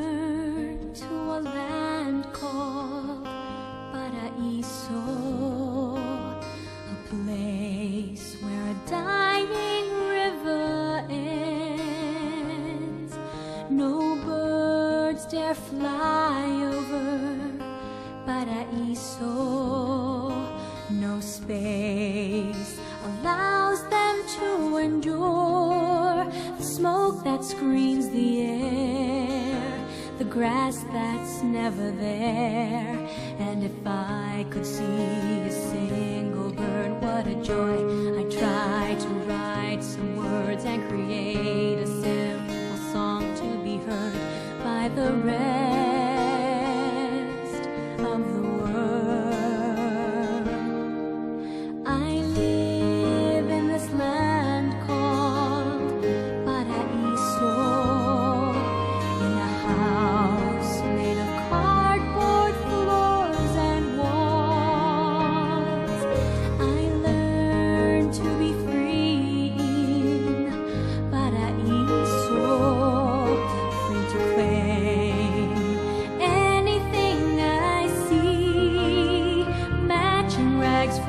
to a land called Paraíso, a place where a dying river ends. No birds dare fly over Paraíso, no space allows them to endure the smoke that screens the air the grass that's never there. And if I could see a single bird, what a joy! I try to write some words and create a simple song to be heard by the rest of the world.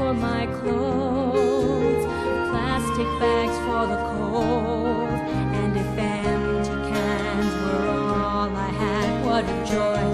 for my clothes, plastic bags for the cold, and if empty cans were all I had, what a joy.